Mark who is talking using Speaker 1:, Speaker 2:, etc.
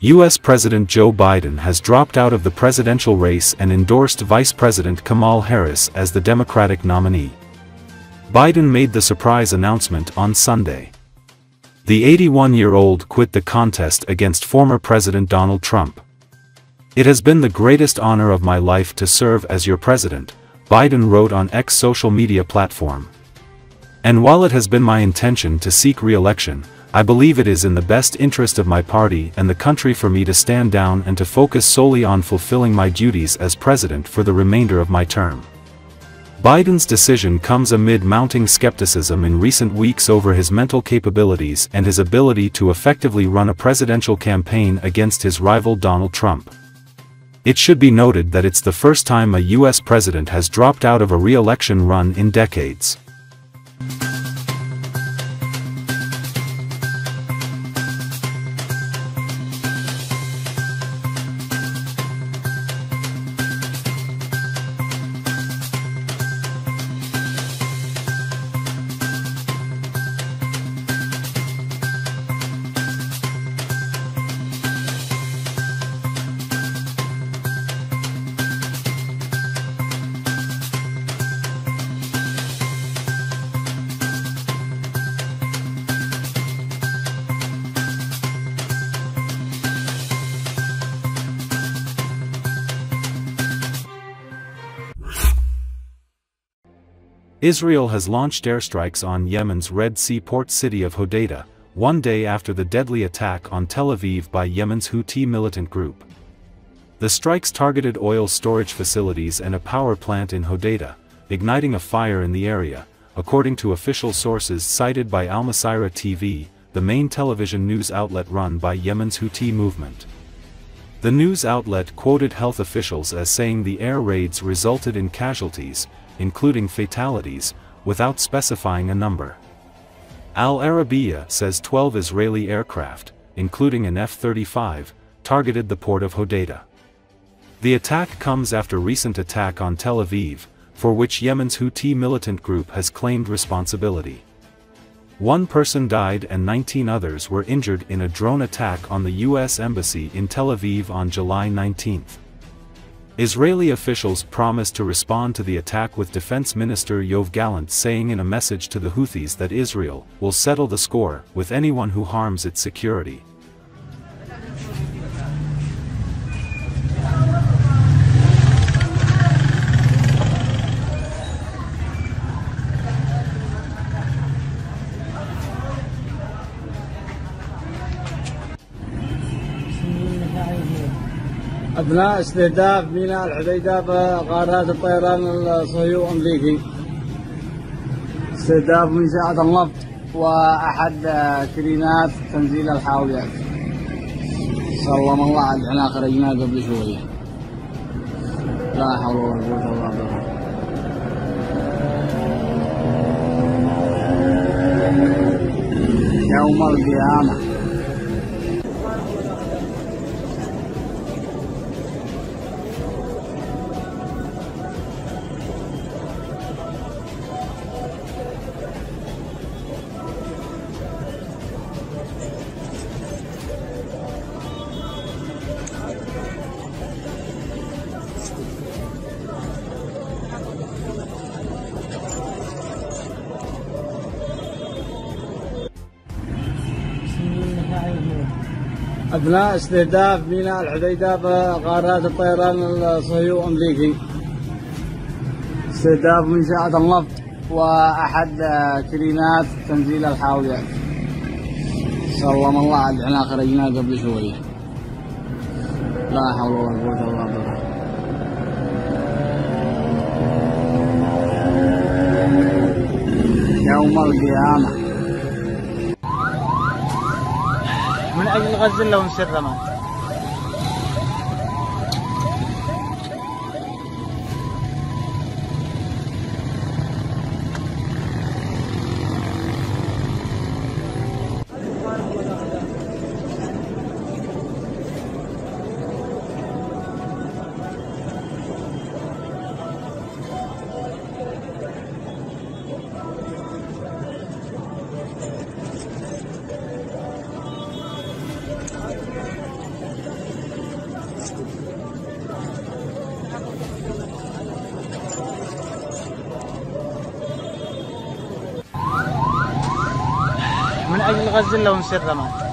Speaker 1: U.S. President Joe Biden has dropped out of the presidential race and endorsed Vice President Kamala Harris as the Democratic nominee. Biden made the surprise announcement on Sunday. The 81-year-old quit the contest against former President Donald Trump. It has been the greatest honor of my life to serve as your president, Biden wrote on X social media platform. And while it has been my intention to seek re-election, I believe it is in the best interest of my party and the country for me to stand down and to focus solely on fulfilling my duties as president for the remainder of my term. Biden's decision comes amid mounting skepticism in recent weeks over his mental capabilities and his ability to effectively run a presidential campaign against his rival Donald Trump. It should be noted that it's the first time a U.S. president has dropped out of a re-election run in decades. Israel has launched airstrikes on Yemen's Red Sea port city of Hodeidah, one day after the deadly attack on Tel Aviv by Yemen's Houthi militant group. The strikes targeted oil storage facilities and a power plant in Hodeidah, igniting a fire in the area, according to official sources cited by Al Masirah TV, the main television news outlet run by Yemen's Houthi movement. The news outlet quoted health officials as saying the air raids resulted in casualties, including fatalities, without specifying a number. Al Arabiya says 12 Israeli aircraft, including an F-35, targeted the port of Hodeidah. The attack comes after recent attack on Tel Aviv, for which Yemen's Houthi militant group has claimed responsibility. One person died and 19 others were injured in a drone attack on the U.S. Embassy in Tel Aviv on July 19. Israeli officials promised to respond to the attack with Defense Minister Yoav Gallant saying in a message to the Houthis that Israel will settle the score with anyone who harms its security.
Speaker 2: أثناء استهداف ميناء الحديدة بغارات الطيران الصهيوني الأمريكي. استهداف منشآت النفط وأحد كرينات تنزيل الحاويات سلم الله على إحنا خرجنا قبل شوية لا حول ولا قوة إلا بالله. يوم القيامة. أثناء استهداف ميناء الحديدة بغارات الطيران الصهيوني الأمريكي استهداف منشآت النفط وأحد كرينات تنزيل الحاويات سلم الله على إحنا خرجنا قبل شوية. لا حول ولا قوة إلا بالله. يوم القيامة.
Speaker 3: أجل غزل لهم سرا من أجل الغزل لهم سرنا